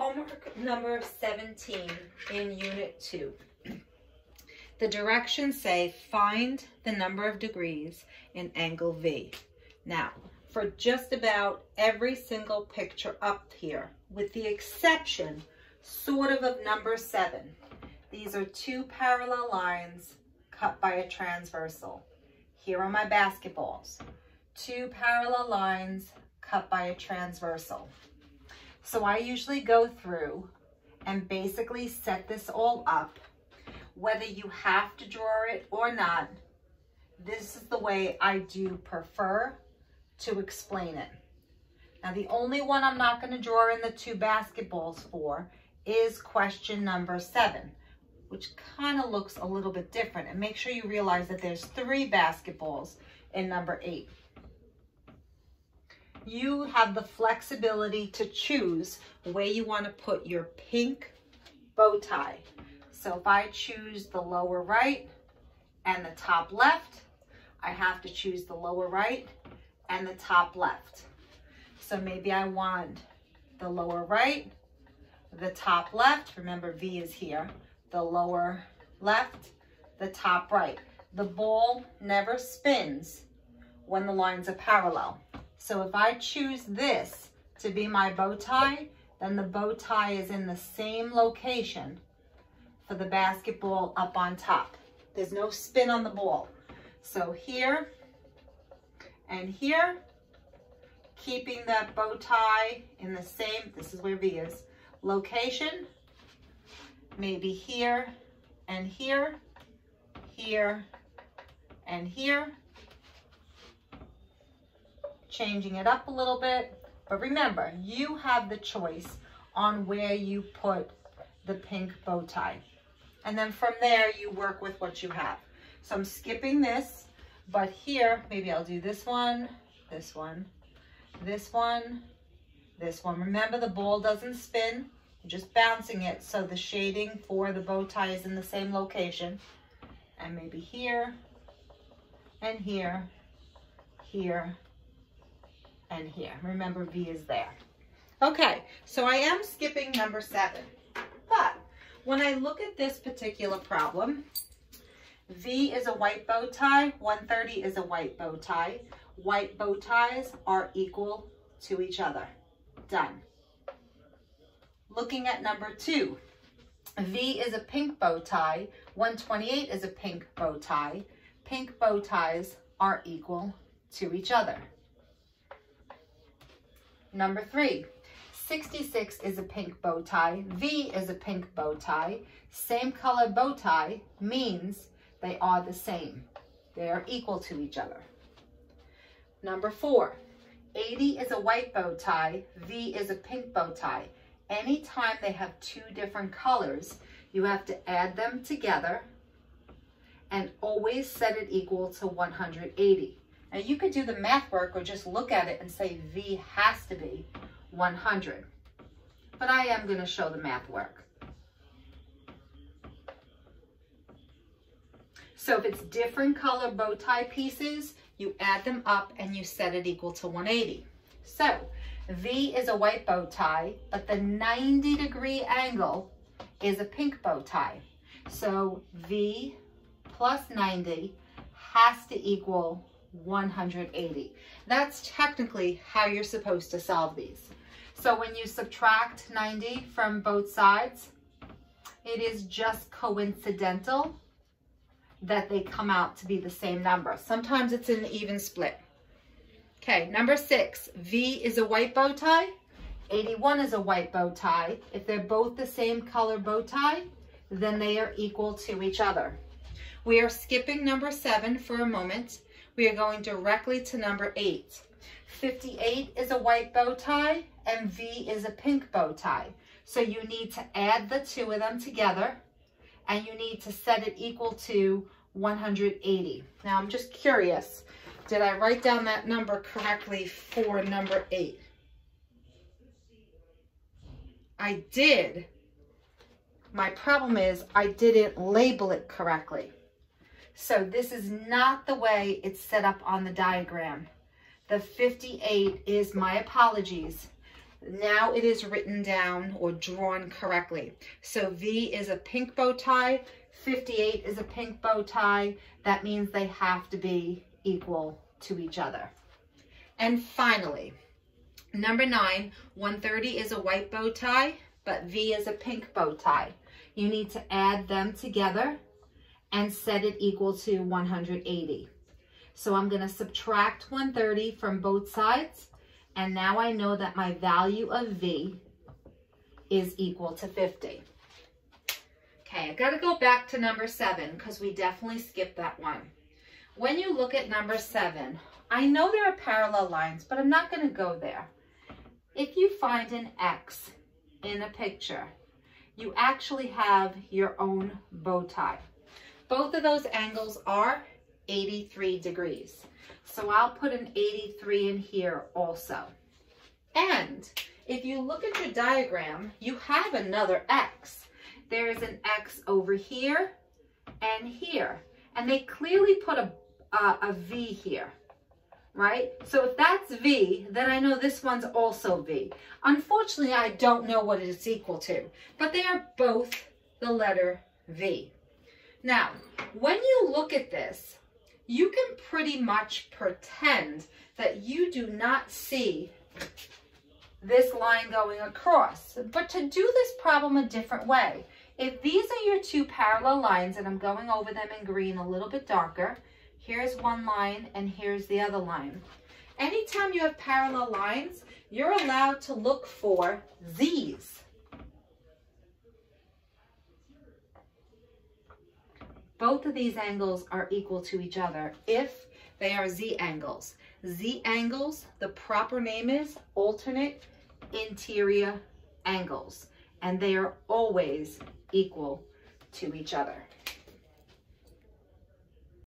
Homework number 17 in Unit 2. The directions say find the number of degrees in angle V. Now, for just about every single picture up here, with the exception sort of of number 7, these are two parallel lines cut by a transversal. Here are my basketballs. Two parallel lines cut by a transversal. So I usually go through and basically set this all up. Whether you have to draw it or not, this is the way I do prefer to explain it. Now the only one I'm not going to draw in the two basketballs for is question number seven, which kind of looks a little bit different. And make sure you realize that there's three basketballs in number eight you have the flexibility to choose where you want to put your pink bow tie. So if I choose the lower right and the top left, I have to choose the lower right and the top left. So maybe I want the lower right, the top left, remember V is here, the lower left, the top right. The ball never spins when the lines are parallel. So if I choose this to be my bow tie, then the bow tie is in the same location for the basketball up on top. There's no spin on the ball. So here and here, keeping that bow tie in the same, this is where V is, location, maybe here and here, here and here, changing it up a little bit. But remember, you have the choice on where you put the pink bow tie. And then from there, you work with what you have. So I'm skipping this, but here, maybe I'll do this one, this one, this one, this one. Remember, the ball doesn't spin. You're just bouncing it so the shading for the bow tie is in the same location. And maybe here, and here, here, and here. Remember, V is there. Okay, so I am skipping number seven. But when I look at this particular problem, V is a white bow tie, 130 is a white bow tie. White bow ties are equal to each other. Done. Looking at number two, V is a pink bow tie, 128 is a pink bow tie. Pink bow ties are equal to each other. Number three, 66 is a pink bow tie. V is a pink bow tie. Same color bow tie means they are the same. They are equal to each other. Number four, 80 is a white bow tie. V is a pink bow tie. Anytime they have two different colors, you have to add them together and always set it equal to 180. Now you could do the math work or just look at it and say V has to be 100. But I am going to show the math work. So if it's different color bow tie pieces, you add them up and you set it equal to 180. So V is a white bow tie, but the 90 degree angle is a pink bow tie. So V plus 90 has to equal 180. That's technically how you're supposed to solve these. So when you subtract 90 from both sides, it is just coincidental that they come out to be the same number. Sometimes it's an even split. Okay, number six, V is a white bow tie. 81 is a white bow tie. If they're both the same color bow tie, then they are equal to each other. We are skipping number seven for a moment we are going directly to number eight. 58 is a white bow tie and V is a pink bow tie. So you need to add the two of them together and you need to set it equal to 180. Now I'm just curious, did I write down that number correctly for number eight? I did. My problem is I didn't label it correctly. So this is not the way it's set up on the diagram. The 58 is, my apologies, Now it is written down or drawn correctly. So V is a pink bow tie, 58 is a pink bow tie. That means they have to be equal to each other. And finally, number nine, 130 is a white bow tie, but V is a pink bow tie. You need to add them together and set it equal to 180. So I'm going to subtract 130 from both sides. And now I know that my value of V is equal to 50. Okay, I've got to go back to number seven because we definitely skipped that one. When you look at number seven, I know there are parallel lines, but I'm not going to go there. If you find an X in a picture, you actually have your own bow tie. Both of those angles are 83 degrees. So I'll put an 83 in here also. And if you look at your diagram, you have another X there is an X over here and here. And they clearly put a, a, V here, right? So if that's V, then I know this one's also V. Unfortunately, I don't know what it's equal to, but they are both the letter V. Now, when you look at this, you can pretty much pretend that you do not see this line going across. But to do this problem a different way, if these are your two parallel lines, and I'm going over them in green a little bit darker, here's one line and here's the other line. Anytime you have parallel lines, you're allowed to look for these. Both of these angles are equal to each other if they are Z angles. Z angles, the proper name is alternate interior angles, and they are always equal to each other.